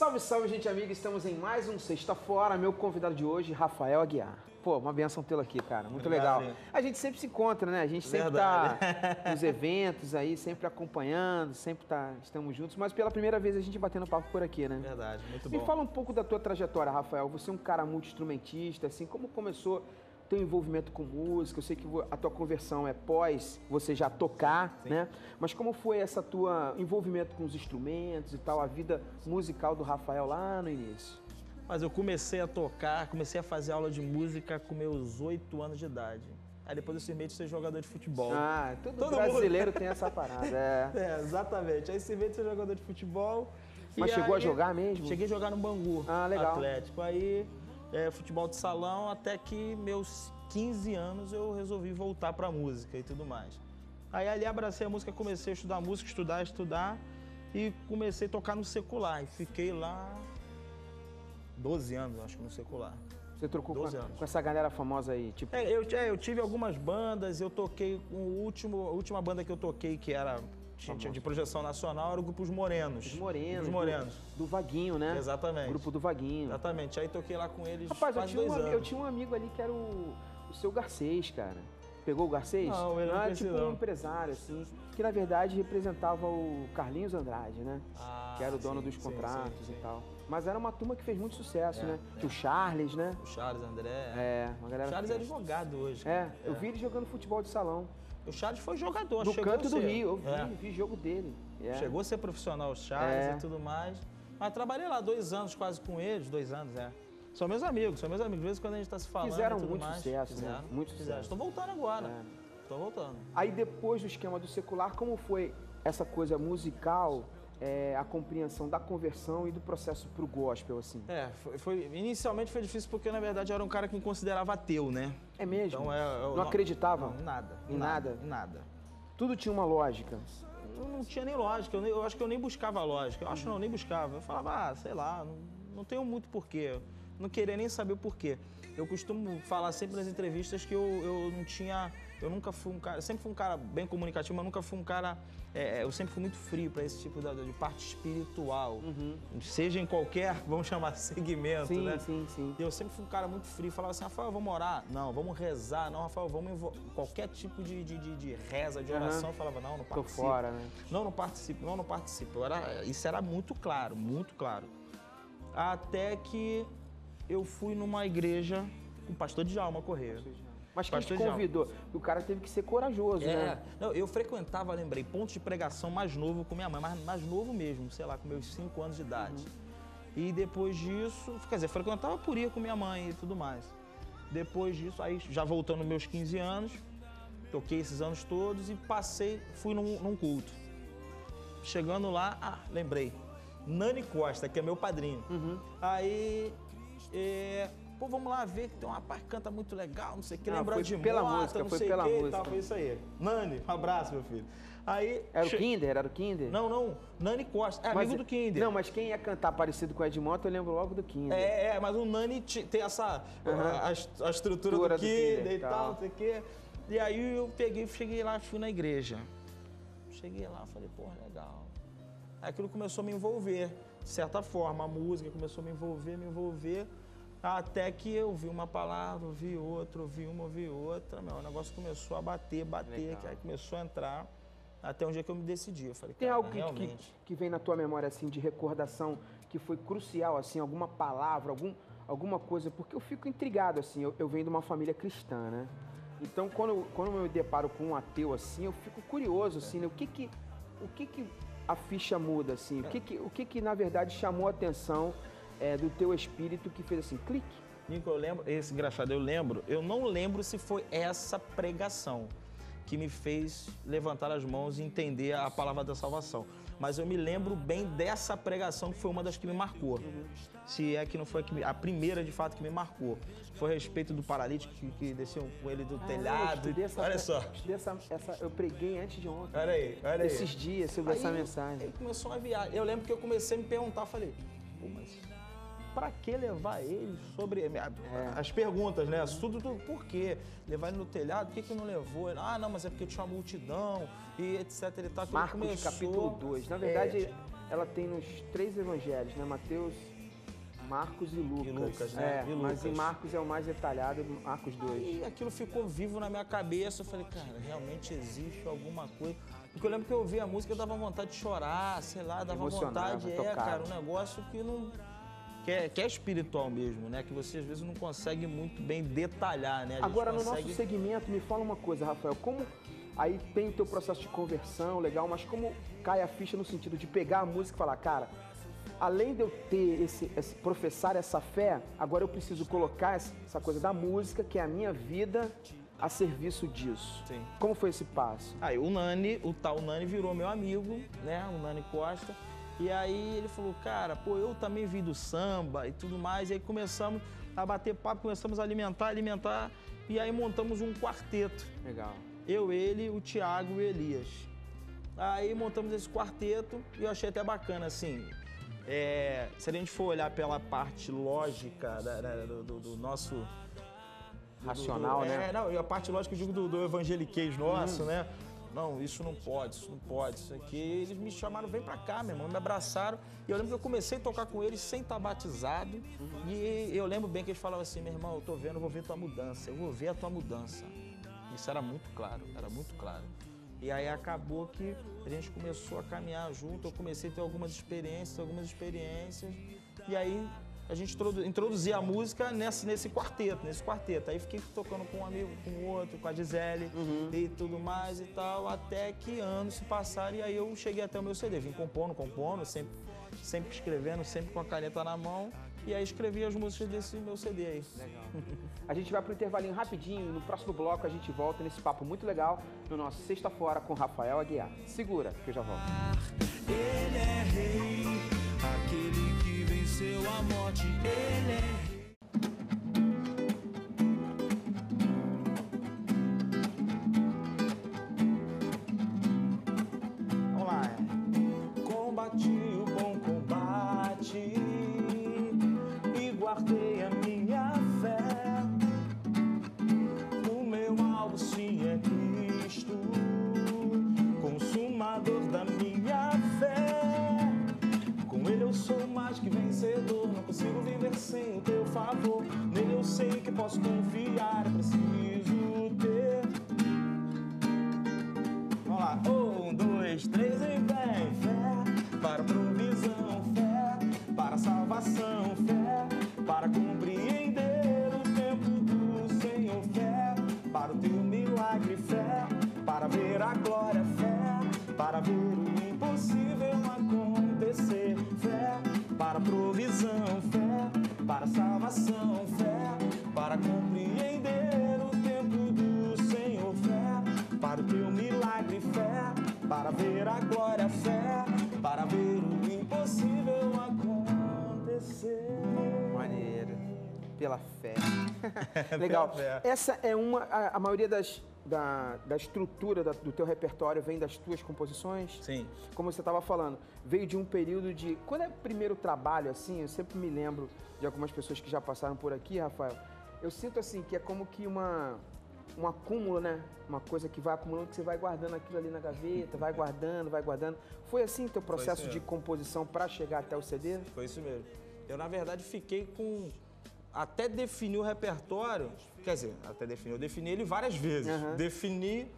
Salve, salve, gente amiga! Estamos em mais um Sexta Fora. Meu convidado de hoje, Rafael Aguiar. Pô, uma benção tê-lo aqui, cara. Muito legal. A gente sempre se encontra, né? A gente sempre Verdade. tá nos eventos aí, sempre acompanhando, sempre tá, estamos juntos. Mas pela primeira vez a gente batendo papo por aqui, né? Verdade, muito Me bom. fala um pouco da tua trajetória, Rafael. Você é um cara multi-instrumentista, assim, como começou teu envolvimento com música? Eu sei que a tua conversão é pós você já tocar, né? Mas como foi essa tua envolvimento com os instrumentos e tal, a vida musical do Rafael lá no início? Mas eu comecei a tocar, comecei a fazer aula de música com meus oito anos de idade. Aí depois eu cismei de ser jogador de futebol. Ah, todo, Todo brasileiro tem essa parada. É. É, exatamente. Aí cismei de ser jogador de futebol. Mas E chegou a aí- jogar mesmo? Cheguei a jogar no Bangu. Ah, legal. Atlético. Aí, é, futebol de salão, até que meus 15 anos eu resolvi voltar pra música e tudo mais. Aí ali abracei a música, comecei a estudar música, estudar, estudar. E comecei a tocar no secular. E fiquei lá 12 anos, acho que no secular. Você trocou com, 12 a- com essa galera famosa aí, tipo. É, eu, é, eu tive algumas bandas, eu toquei com o último, a última banda que eu toquei, que era tinha, tinha de projeção nacional, era o grupo Os Morenos. Os Morenos. Os Morenos. Do, do Vaguinho, né? Exatamente. Grupo do Vaguinho. Exatamente. Aí toquei lá com eles Rapaz, eu tinha, um, dois ami- anos. eu tinha um amigo ali que era o, o seu Garcês, cara. Pegou o Garcês? Não, ele não era tipo não. um empresário, assim, que na verdade representava o Carlinhos Andrade, né? Ah, que era o dono sim, dos contratos sim, sim. e tal. Mas era uma turma que fez muito sucesso, É, né? é. O Charles, né? O Charles André. É, uma galera. O Charles é advogado hoje. É, eu vi ele jogando futebol de salão. O Charles foi jogador, Do chegou canto do. Rio, eu vi, É. vi jogo dele. É. Chegou a ser profissional, o Charles É. e tudo mais. Mas trabalhei lá dois anos quase com eles, dois anos, é. São meus amigos, são meus amigos. De vez em quando a gente tá se falando. Fizeram e muito mais. sucesso, né? Fizeram, Muito fizeram. sucesso. Estou voltando agora. É. Estou voltando. Aí depois do esquema do secular, como foi essa coisa musical, é, a compreensão da conversão e do processo pro gospel, assim? É, foi, foi- inicialmente foi difícil porque na verdade eu era um cara que me considerava ateu, né? É mesmo? Então é, eu não, acreditava? Não, em nada. Em nada? Em nada. Tudo tinha uma lógica. Eu não tinha nem lógica, eu, nem- eu acho que eu nem buscava lógica. Eu acho que não, eu nem buscava. Eu falava, ah, sei lá, não, não tenho muito porquê. Não queria nem saber o porquê. Eu costumo falar sempre nas entrevistas que eu, eu não tinha. Eu nunca fui um cara. Sempre fui um cara bem comunicativo, mas nunca fui um cara. é, eu sempre fui muito frio para esse tipo de, de parte espiritual. Seja em qualquer, vamos chamar, segmento, Sim, né? sim, sim. Eu sempre fui um cara muito frio, falava assim, Rafael, vamos orar? Não, vamos rezar. Não, Rafael, vamos qualquer tipo de, de, de, de reza, de oração. Eu falava, não, não Tô participo. fora, né? Não, não participo, não, não participo. Era- isso era muito claro, muito claro. Até que eu fui numa igreja com o pastor Djalma Correia. Mas quem te convidou? O cara teve que ser corajoso, É, né? não, eu frequentava, lembrei, pontos de pregação mais novo com minha mãe, mais, mais novo mesmo, sei lá, com meus 5 anos de idade. E depois disso, quer dizer, frequentava por ir com minha mãe e tudo mais. Depois disso, aí já voltando meus 15 anos, toquei esses anos todos e passei, fui num, num culto. Chegando lá, ah, lembrei, Nani Costa, que é meu padrinho. Aí, é, pô, vamos lá ver que tem um rapaz que canta muito legal, não sei o que, Ah, de pela Mota, música, não foi sei pela que música. tal, foi isso aí. Nani, um abraço, meu filho. Aí. Era o Kinder? Era o Kinder? Não, não, Nani Costa, é Mas- amigo do Kinder. Não, mas quem ia cantar parecido com o Edmota, eu lembro logo do Kinder. É, é, mas o Nani tem essa. Aham. A, a est- a estrutura do do Kinder Kinder, e tal. tal, não sei o quê. E aí eu peguei, cheguei lá, fui na igreja. Cheguei lá, falei, porra, legal. Aí aquilo começou a me envolver, de certa forma, a música começou a me envolver, me envolver. Até que eu vi uma palavra, ouvi outra, ouvi uma, ouvi outra. Meu, o negócio começou a bater, bater, que aí começou a entrar. Até um dia que eu me decidi. Eu falei, Tem algo que, que, realmente. que vem na tua memória, assim, de recordação, que foi crucial, assim, alguma palavra, algum, alguma coisa? Porque eu fico intrigado, assim, eu, eu venho de uma família cristã, né? Então, quando, eu- quando eu me deparo com um ateu, assim, eu fico curioso, assim, né? O que que, o que que a ficha muda, assim? O que que, o que que, na verdade, chamou a atenção é, do teu espírito que fez, assim, clique? Nico, eu lembro, esse engraçado, eu lembro, eu não lembro se foi essa pregação que me fez levantar as mãos e entender a palavra da salvação. Mas eu me lembro bem dessa pregação que foi uma das que me marcou. Se é que não foi a, me- a primeira de fato que me marcou. Foi a respeito do paralítico que, que desceu com ele do Ah, eu telhado. estudei essa- Olha só. essa, essa- eu preguei antes de ontem. Olha aí, olha aí. Esses dias sobre essa Aí, mensagem. Aí começou uma viagem. Eu lembro que eu comecei a me perguntar, eu falei, pô, mas pra que levar ele sobre. É. As perguntas, né? Tudo, tudo, por quê? Levar ele no telhado, por que, que não levou? Ele, Ah, não, mas é porque tinha uma multidão e etc e tal. Aquilo Marcos começou- capítulo 2. Na verdade, É, ela tem nos três evangelhos, né? Mateus, Marcos e Lucas. E Lucas, né? É, E mas em Lucas. Marcos é o mais detalhado, Marcos 2. E aquilo ficou vivo na minha cabeça. Eu falei, cara, realmente existe alguma coisa. Porque eu lembro que eu ouvia a música e dava vontade de chorar, sei lá, dava Emocionava, vontade. É, cara, um negócio que não. Que é, que é espiritual mesmo, né? Que você às vezes não consegue muito bem detalhar, né? Agora, no consegue... nosso segmento, me fala uma coisa, Rafael, como aí tem o teu processo de conversão, legal, mas como cai a ficha no sentido de pegar a música e falar, cara, além de eu ter esse, esse- professar essa fé, agora eu preciso colocar essa essa coisa da música, que é a minha vida, a serviço disso. Sim. Como foi esse passo? Aí o Nani, o tal Nani virou meu amigo, né? O Nani Costa. E aí ele falou, cara, pô, eu também vi do samba e tudo mais. E aí começamos a bater papo, começamos a alimentar, alimentar. E aí montamos um quarteto. Legal. Eu, ele, o Thiago e o Elias. Aí montamos esse quarteto e eu achei até bacana, assim. é, se a gente for olhar pela parte lógica da- da- do, do- nosso. do- Racional, do- né? É, não, e a parte lógica eu digo do, do evangeliquez nosso, né? Não, isso não pode, isso não pode, isso aqui. Eles me chamaram, vem pra cá, meu irmão, me abraçaram. E eu lembro que eu comecei a tocar com eles sem estar batizado. E eu lembro bem que eles falavam assim, meu irmão, eu tô vendo, eu vou ver tua mudança, eu vou ver a tua mudança. Isso era muito claro, era muito claro. E aí acabou que a gente começou a caminhar junto, eu comecei a ter algumas experiências, algumas experiências. E aí a gente introdu- introduzia a música nesse, nesse quarteto, nesse quarteto. Aí fiquei tocando com um amigo, com o outro, com a Gisele e tudo mais e tal, até que anos se passaram e aí eu cheguei até o meu CD. Vim compondo, compondo, sempre, sempre escrevendo, sempre com a caneta na mão. E aí escrevi as músicas desse meu CD aí. Legal. A gente vai pro intervalinho rapidinho, no próximo bloco a gente volta nesse papo muito legal no nosso Sexta Fora com Rafael Aguiar. Segura, que eu já volto. Ele é rei, aquele que venceu a morte. Ele é Legal. Essa é uma. A, a maioria das, da, da estrutura da- do teu repertório vem das tuas composições? Sim. Como você estava falando, veio de um período de. Quando é o primeiro trabalho, assim, eu sempre me lembro de algumas pessoas que já passaram por aqui, Rafael. Eu sinto assim que é como que uma. Um acúmulo, né? Uma coisa que vai acumulando, que você vai guardando aquilo ali na gaveta, vai guardando, vai guardando. Foi assim teu processo de composição para chegar até o CD? Foi isso mesmo. Eu, na verdade, fiquei com. Até definir o repertório, quer dizer, até definir, eu defini ele várias vezes. Aham. Defini,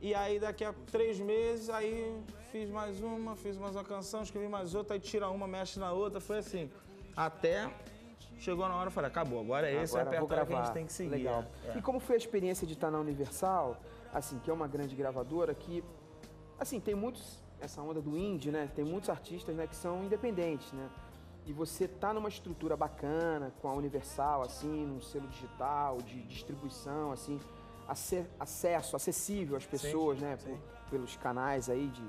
e aí daqui a três meses, aí fiz mais uma, fiz mais uma canção, escrevi mais outra, aí tira uma, mexe na outra, foi assim. Até chegou na hora, eu falei, acabou, agora é esse o Agora vou repertório que a gente tem que seguir. Legal. É. E como foi a experiência de estar na Universal, assim, que é uma grande gravadora que, assim, tem muitos, essa onda do indie, né? Tem muitos artistas, né, que são independentes, né? E você tá numa estrutura bacana com a Universal, assim, num selo digital, de distribuição, assim, ace- acesso, acessível às pessoas, né? sim. por- pelos canais aí de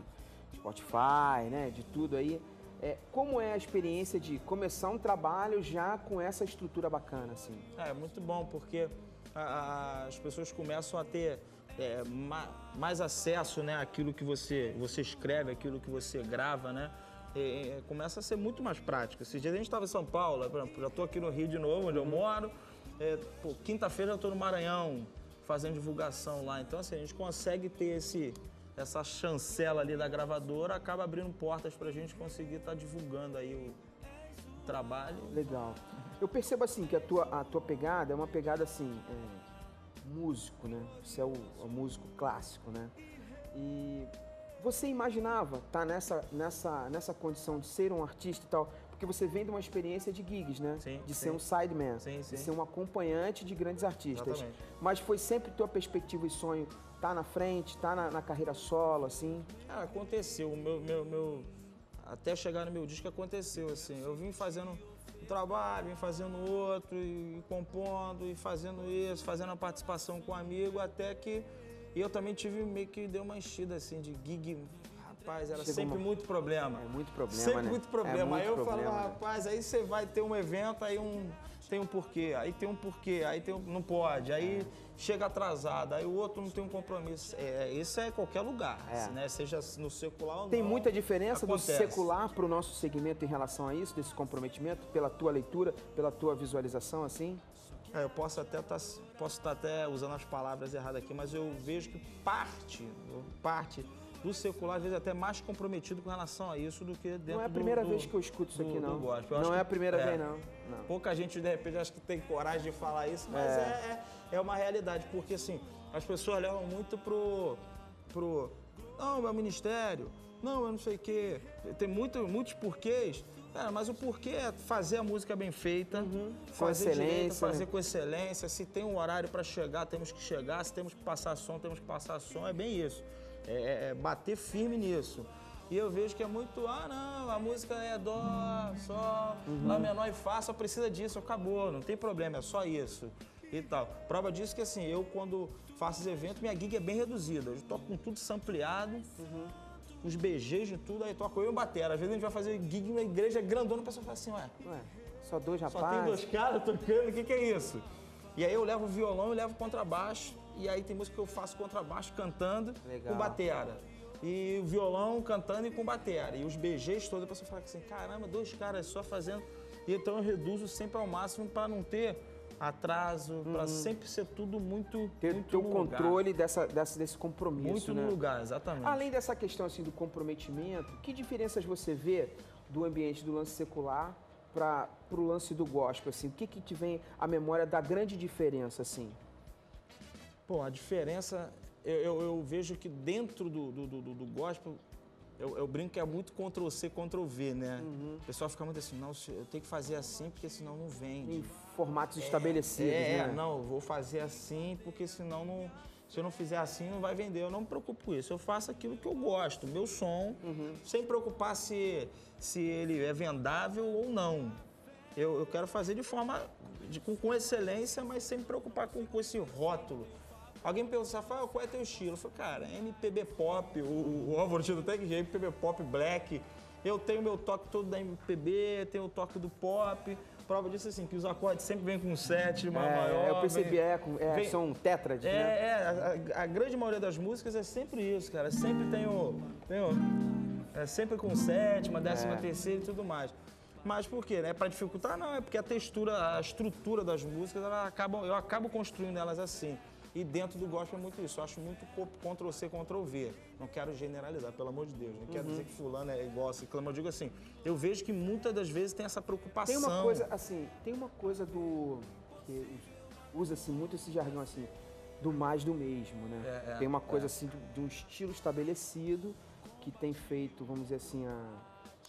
Spotify, né? De tudo aí. É, como é a experiência de começar um trabalho já com essa estrutura bacana, assim? É, muito bom, porque a- a- as pessoas começam a ter é, ma- mais acesso né, àquilo que você, você escreve, àquilo que você grava, né? E, e começa a ser muito mais prático. Esses dias a gente estava em São Paulo, por exemplo, já estou aqui no Rio de novo, onde eu moro. É, Quinta-feira já estou no Maranhão fazendo divulgação lá. Então, assim, a gente consegue ter esse, essa chancela ali da gravadora acaba abrindo portas pra gente conseguir estar divulgando aí o trabalho. Legal. Eu percebo assim que a tua, a tua pegada é uma pegada assim, é, músico, né? Você é o, o músico clássico, né? E você imaginava estar nessa, nessa, nessa condição de ser um artista e tal? Porque você vem de uma experiência de gigs, né? Sim, de sim. ser um sideman, Sim, de ser um acompanhante de grandes artistas. Exatamente. Mas foi sempre tua perspectiva e sonho estar na frente, estar na, na carreira solo, assim? Cara, aconteceu. Meu, meu, meu- Até chegar no meu disco aconteceu, assim. Eu vim fazendo um trabalho, vim fazendo outro, e compondo, e fazendo isso, fazendo a participação com um amigo, até que eu também tive meio que deu uma enchida, assim, de gig. Rapaz, era Chegou sempre uma- muito problema. É muito problema, Sempre né? muito É problema. muito aí eu problema, falo, né? rapaz, aí você vai ter um evento, aí um, tem um porquê, aí tem um porquê, aí tem um, não pode, aí chega atrasado, aí o outro não tem um compromisso. É, isso é qualquer lugar, É. né? Seja no secular ou Tem não. muita diferença Acontece. do secular para o nosso segmento em relação a isso, desse comprometimento, pela tua leitura, pela tua visualização, assim? É, eu posso até tá, posso estar até usando as palavras erradas aqui, mas eu vejo que parte, parte do secular às vezes é até mais comprometido com relação a isso do que dentro Não é a do- primeira do- vez que eu escuto isso do- aqui, do não. Não é que- a primeira é. vez, não. não. Pouca gente, de repente, acho que tem coragem de falar isso, mas é, é, é uma realidade, porque assim, as pessoas levam muito pro. pro não, meu ministério, não, eu não sei o quê. Tem muito, muitos porquês. Cara, mas o porquê é fazer a música bem feita, fazer direito, excelência, fazer né? com excelência. Se tem um horário para chegar, temos que chegar. Se temos que passar som, temos que passar som. É bem isso. É, é- é bater firme nisso. E eu vejo que é muito, ah não, a música é dó, sol, lá menor e fá, só precisa disso, acabou, não tem problema, é só isso e tal. Prova disso que assim, eu quando faço os eventos, minha gig é bem reduzida. Eu toco com tudo sampleado, os BGs de tudo, aí toco eu e o Batera. Às vezes a gente vai fazer gig numa igreja grandona, o pessoal fala assim, ué, Ué, só dois só tem rapazes? dois caras tocando, o que, que é isso? E aí eu levo o violão e levo o contrabaixo, e aí tem música que eu faço contrabaixo cantando Legal. com batera. E o violão cantando e com batera. E os BGs todos, a pessoa fala assim, caramba, dois caras só fazendo. E então eu reduzo sempre ao máximo para não ter atraso, para sempre ser tudo muito, Uhum. Ter muito no lugar. controle dessa, dessa, desse compromisso, Muito né? no lugar, exatamente. Além dessa questão assim do comprometimento, que diferenças você vê do ambiente do lance secular para o lance do gospel? Assim? O que, que te vem à memória da grande diferença? assim? Pô, a diferença, eu, eu- eu vejo que dentro do, do, do, do gospel, eu, eu brinco que é muito Ctrl-C, Ctrl-V, né? O pessoal fica muito assim, não, eu tenho que fazer assim porque senão não vende. Em formatos estabelecidos, É, né? não, vou fazer assim porque senão não... Se eu não fizer assim, não vai vender. Eu não me preocupo com isso. Eu faço aquilo que eu gosto, meu som, sem preocupar se, se ele é vendável ou não. Eu, eu quero fazer de forma, de- com, com excelência, mas sem me preocupar com, com esse rótulo. Alguém me perguntou, Rafael, qual é teu estilo? Eu falei, cara, MPB pop, o, o Álvaro Tito até que já é MPB pop black. Eu tenho meu toque todo da MPB, tenho o toque do pop. Prova disso assim, que os acordes sempre vêm com sétima, É, maior. eu percebi, vem- é, é, vem- são tétrades, é, né? é, a, a grande maioria das músicas é sempre isso, cara. Sempre tem o. Tem o é sempre com sétima, décima É. terceira e tudo mais. Mas por quê? É para dificultar? Não, é porque a textura, a estrutura das músicas, ela acaba, eu acabo construindo elas assim. E dentro do gospel é muito isso. Eu acho muito co- Ctrl-C, Ctrl-V. Não quero generalizar, pelo amor de Deus. Não Uhum. quero dizer que fulano é igual a ciclano. Eu digo assim, eu vejo que muitas das vezes tem essa preocupação. Tem uma coisa, assim, tem uma coisa do. que usa-se muito esse jargão assim, do mais do mesmo, né? É, é, tem uma coisa é. assim de, um estilo estabelecido que tem feito, vamos dizer assim, a,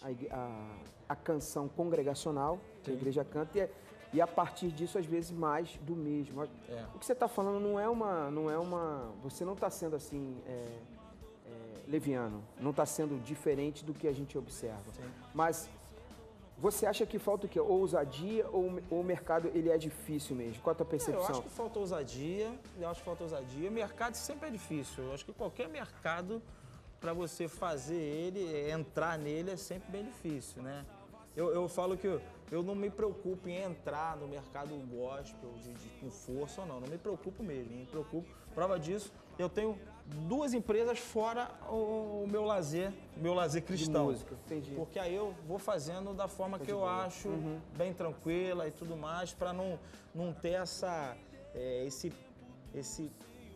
a, a, a canção congregacional, que a Sim. igreja canta, e, é- e a partir disso, às vezes, mais do mesmo. É. O que você está falando não é uma. Não é uma você não está sendo assim. é, é, leviano, não está sendo diferente do que a gente observa. Sim. Mas você acha que falta o quê? Ousadia ou, ou o mercado ele é difícil mesmo? Qual a tua É, Eu percepção? acho que falta ousadia, eu acho que falta ousadia. O mercado sempre é difícil. Eu acho que qualquer mercado, para você fazer ele, entrar nele, é sempre bem difícil, né? Eu, eu falo que eu, não me preocupo em entrar no mercado gospel de, de- com força ou não. Não me preocupo mesmo. Me preocupo. Prova disso, eu tenho duas empresas fora o, o meu lazer, meu lazer cristão. música, entendi. Porque aí eu vou fazendo da forma que eu acho, bem tranquila e tudo mais, para não, não ter essa, é, esse, esse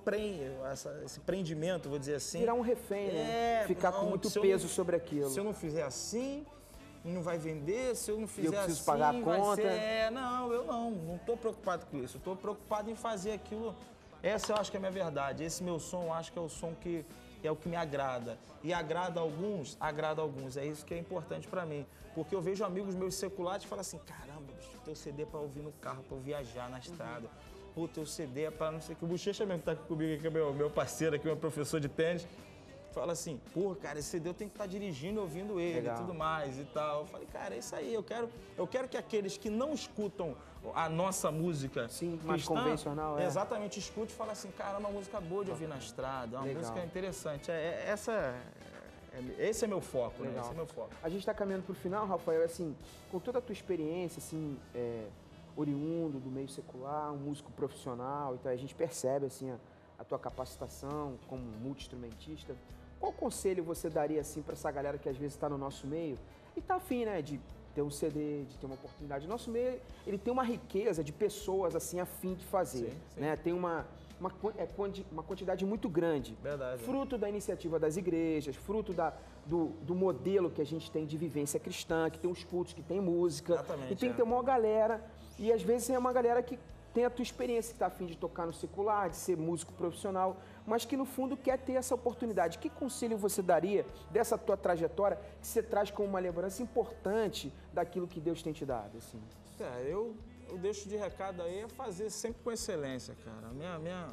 prem, essa- esse prendimento, vou dizer assim. Virar um refém, né? É, Ficar com não, muito se eu peso não- sobre aquilo. Se eu não fizer assim, não vai vender. Se eu não fizer preciso assim, pagar a vai conta. ser- É, não, eu não. Não tô preocupado com isso. Eu tô preocupado em fazer aquilo. Essa eu acho que é a minha verdade. Esse meu som, eu acho que é o som que é o que me agrada. E agrada alguns, agrada alguns. É isso que é importante pra mim. Porque eu vejo amigos meus seculares que falam assim: caramba, bicho, teu CD é pra ouvir no carro, pra eu viajar na estrada. Pô, teu CD é pra não sei o que. O Bochecha mesmo que tá aqui comigo, que é meu, meu parceiro aqui, meu professor de tênis fala assim, pô, cara, esse CD eu tenho que estar dirigindo ouvindo ele Legal. e tudo mais e tal. Eu falei, cara, é isso aí, eu quero, eu quero que aqueles que não escutam a nossa música Sim, mais convencional, é. exatamente, escute e fala assim, cara, é uma música boa de ouvir na estrada, é uma Legal. música interessante. É, é- essa, é- esse é meu foco, né? Legal. Esse é meu foco. A gente está caminhando para o final, Rafael, assim, com toda a tua experiência, assim, é, oriundo do meio secular, um músico profissional, então a gente percebe, assim, a, a tua capacitação como multi-instrumentista. Qual conselho você daria, assim, para essa galera que às vezes está no nosso meio e tá afim, né, de ter um CD, de ter uma oportunidade? Nosso meio, ele tem uma riqueza de pessoas, assim, afim de fazer, Sim, sim. né? Tem uma, uma, é, uma quantidade muito grande Verdade. fruto da iniciativa das igrejas, fruto da, do, do modelo que a gente tem de vivência cristã, que tem os cultos, que tem música. Exatamente, e tem é. que ter uma galera. E às vezes é uma galera que tem a tua experiência, que está afim de tocar no secular, de ser músico profissional, mas que no fundo quer ter essa oportunidade. Que conselho você daria dessa tua trajetória que você traz como uma lembrança importante daquilo que Deus tem te dado? Assim? É, eu, eu deixo de recado aí é fazer sempre com excelência, cara. Minha, minha,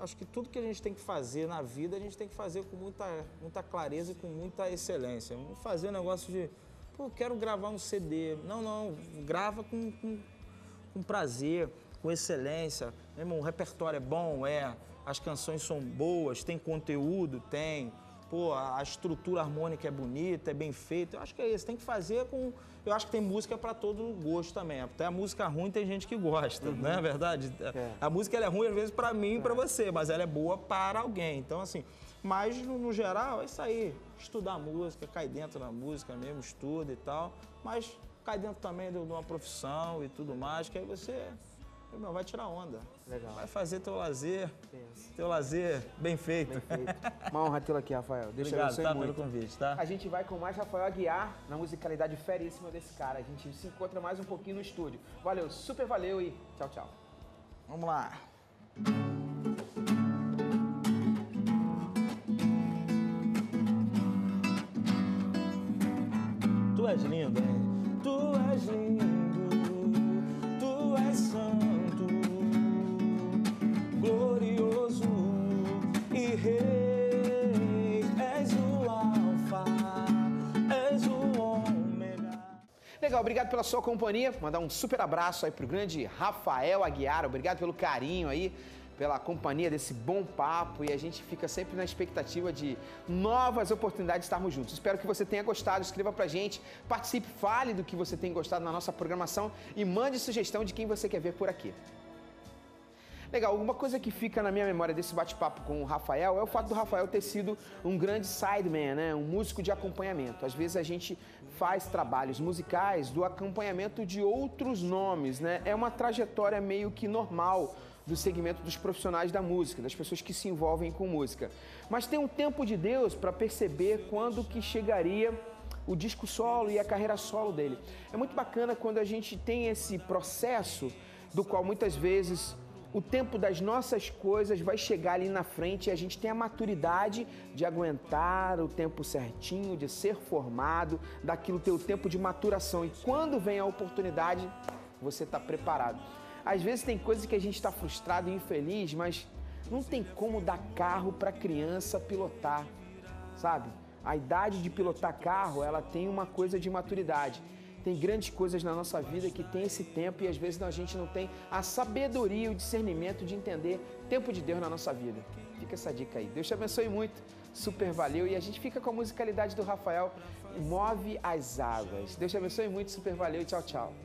acho que tudo que a gente tem que fazer na vida, a gente tem que fazer com muita, muita clareza e com muita excelência. Não fazer um negócio de, pô, quero gravar um CD. Não, não, grava com, com, com prazer, com excelência. Meu irmão, o repertório é bom, é. As canções são boas, tem conteúdo, tem. Pô, a estrutura harmônica é bonita, é bem feita. Eu acho que é isso. Tem que fazer com. Eu acho que tem música para todo gosto também. Até a música ruim tem gente que gosta, não é verdade? É. A música é ruim às vezes para mim e para você, mas ela é boa para alguém. Então, assim, mas no, geral é isso aí. Estudar música, cai dentro da música mesmo, estuda e tal. Mas cai dentro também de uma profissão e tudo mais, que aí você meu irmão, vai tirar onda. Legal. Vai fazer teu lazer, Pensa. teu lazer bem feito. Perfeito. Uma honra tê-lo aqui, Rafael. Te Obrigado, tá, muito. pelo convite, tá? A gente vai com mais Rafael Aguiar na musicalidade feríssima desse cara. A gente se encontra mais um pouquinho no estúdio. Valeu, super valeu e tchau, tchau. Vamos lá. Tu és lindo, hein? Obrigado pela sua companhia. Mandar um super abraço aí pro grande Rafael Aguiar. Obrigado pelo carinho aí, pela companhia desse bom papo. E a gente fica sempre na expectativa de novas oportunidades de estarmos juntos. Espero que você tenha gostado. Escreva pra gente, participe, fale do que você tem gostado na nossa programação e mande sugestão de quem você quer ver por aqui. Legal, alguma coisa que fica na minha memória desse bate-papo com o Rafael é o fato do Rafael ter sido um grande sideman, né? um músico de acompanhamento. Às vezes a gente faz trabalhos musicais do acompanhamento de outros nomes, né? É uma trajetória meio que normal do segmento dos profissionais da música, das pessoas que se envolvem com música. Mas tem um tempo de Deus para perceber quando que chegaria o disco solo e a carreira solo dele. É muito bacana quando a gente tem esse processo do qual muitas vezes o tempo das nossas coisas vai chegar ali na frente e a gente tem a maturidade de aguentar o tempo certinho, de ser formado, daquilo ter o tempo de maturação. E quando vem a oportunidade, você está preparado. Às vezes tem coisas que a gente está frustrado e infeliz, mas não tem como dar carro para criança pilotar, sabe? A idade de pilotar carro, ela tem uma coisa de maturidade. Tem grandes coisas na nossa vida que tem esse tempo e às vezes a gente não tem a sabedoria e o discernimento de entender tempo de Deus na nossa vida. Fica essa dica aí. Deus te abençoe muito. Super valeu. E a gente fica com a musicalidade do Rafael, Move as Águas. Deus te abençoe muito. Super valeu tchau, tchau.